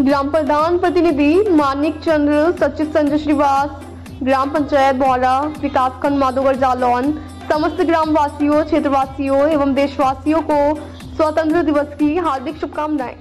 ग्राम प्रधान प्रतिनिधि मानिक चंद्र, सचिव संजय श्रीवास, ग्राम पंचायत बौरा विकासखंड माधोगढ़ जालौन, समस्त ग्रामवासियों, क्षेत्रवासियों एवं देशवासियों को स्वतंत्र दिवस की हार्दिक शुभकामनाएँ।